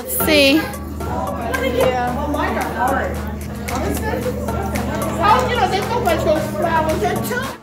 Let's see. Yeah. Oh, mine are hard. Oh, you know, they go by those flowers. They're tough.